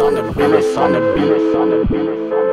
on the beat, on the beat, on the beat, on the.